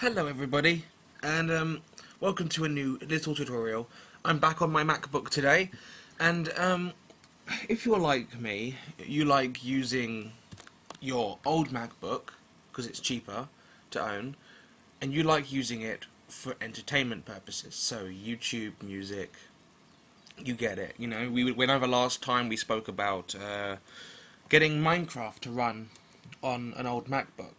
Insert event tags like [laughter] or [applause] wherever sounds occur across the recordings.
Hello everybody, and um, welcome to a new little tutorial. I'm back on my MacBook today, and um, if you're like me, you like using your old MacBook, because it's cheaper to own, and you like using it for entertainment purposes, so YouTube, music, you get it. You know, we whenever last time we spoke about uh, getting Minecraft to run on an old MacBook.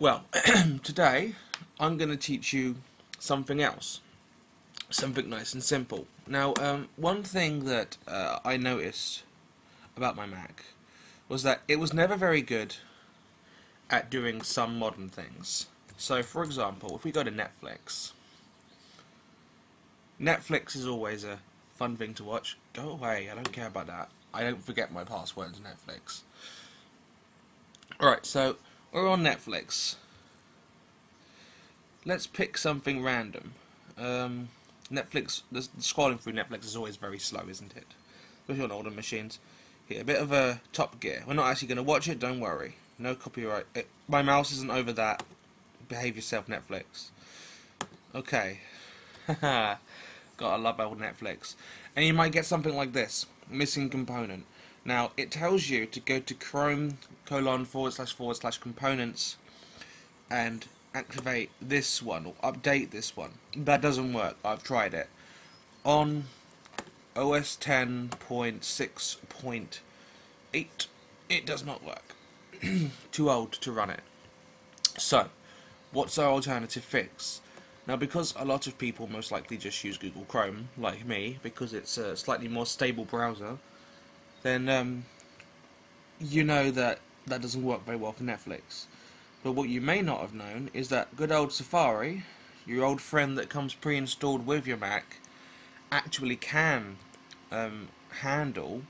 Well, [clears throat] today I'm going to teach you something else. Something nice and simple. Now, um, one thing that uh, I noticed about my Mac was that it was never very good at doing some modern things. So, for example, if we go to Netflix, Netflix is always a fun thing to watch. Go away, I don't care about that. I don't forget my password to Netflix. Alright, so we're on Netflix. Let's pick something random. Um, Netflix, the scrolling through Netflix is always very slow, isn't it? Especially on older machines. Here, a bit of a Top Gear. We're not actually going to watch it, don't worry. No copyright. It, my mouse isn't over that. Behave yourself, Netflix. Okay. [laughs] Gotta love old Netflix. And you might get something like this. Missing component. Now, it tells you to go to Chrome colon forward slash forward slash components and activate this one or update this one. That doesn't work. I've tried it. On OS 10.6.8, it does not work. [clears throat] Too old to run it. So, what's our alternative fix? Now, because a lot of people most likely just use Google Chrome, like me, because it's a slightly more stable browser, then um, you know that that doesn't work very well for Netflix. But what you may not have known is that good old Safari, your old friend that comes pre-installed with your Mac, actually can um, handle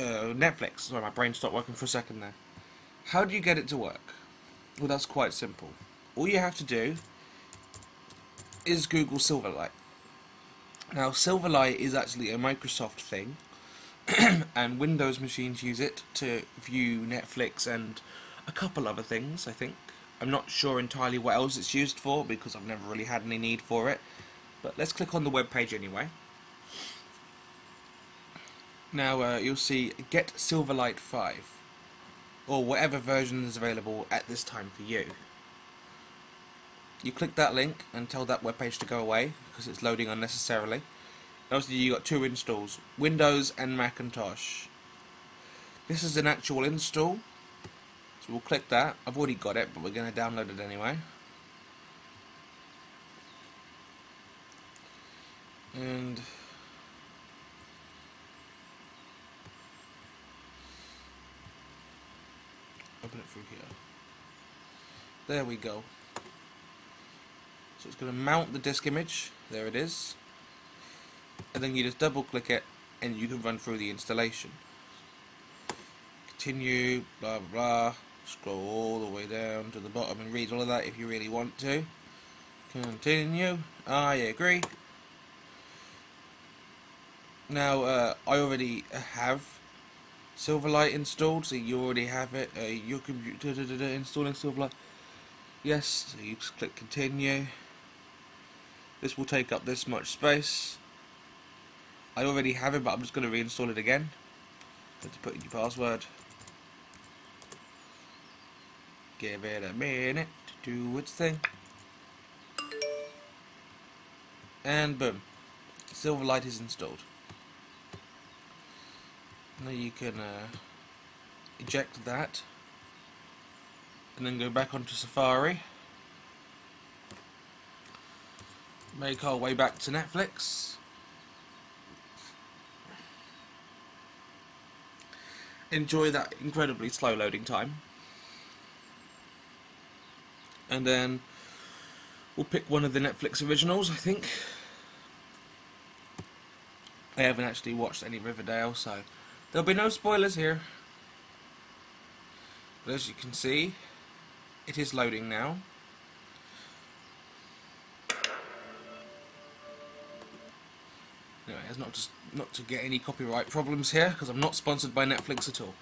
uh, Netflix. Sorry, my brain stopped working for a second there. How do you get it to work? Well, that's quite simple. All you have to do is Google Silverlight. Now, Silverlight is actually a Microsoft thing [clears throat] and Windows machines use it to view Netflix and a couple other things, I think. I'm not sure entirely what else it's used for because I've never really had any need for it. But let's click on the web page anyway. Now uh, you'll see Get Silverlight 5 or whatever version is available at this time for you. You click that link and tell that web page to go away because it's loading unnecessarily. Obviously you got two installs, Windows and Macintosh. This is an actual install, so we'll click that. I've already got it, but we're going to download it anyway. And open it through here. There we go. So it's going to mount the disk image. There it is and then you just double click it and you can run through the installation. Continue blah blah blah. Scroll all the way down to the bottom and read all of that if you really want to. Continue. I agree. Now uh, I already have Silverlight installed so you already have it uh, your computer da, da, da, installing Silverlight. Yes so you just click continue. This will take up this much space I already have it, but I'm just going to reinstall it again. Have to put in your password. Give it a minute to do its thing. And boom. Silverlight is installed. Now you can uh, eject that and then go back onto Safari. Make our way back to Netflix. Enjoy that incredibly slow loading time. And then we'll pick one of the Netflix originals, I think. I haven't actually watched any Riverdale, so there'll be no spoilers here. But as you can see, it is loading now. Anyway, it's not just not to get any copyright problems here because I'm not sponsored by Netflix at all.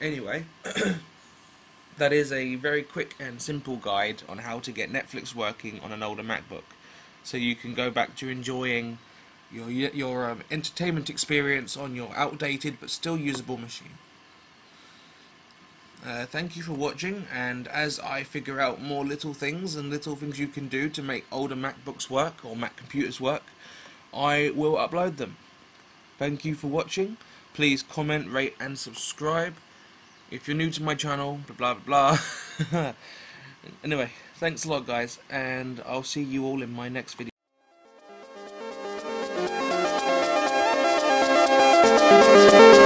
Anyway, [clears throat] that is a very quick and simple guide on how to get Netflix working on an older MacBook. So you can go back to enjoying your your um, entertainment experience on your outdated but still usable machine. Uh, thank you for watching, and as I figure out more little things and little things you can do to make older MacBooks work or Mac computers work, I will upload them. Thank you for watching. Please comment, rate, and subscribe. If you're new to my channel, blah blah blah. [laughs] anyway, thanks a lot, guys, and I'll see you all in my next video. Thank you.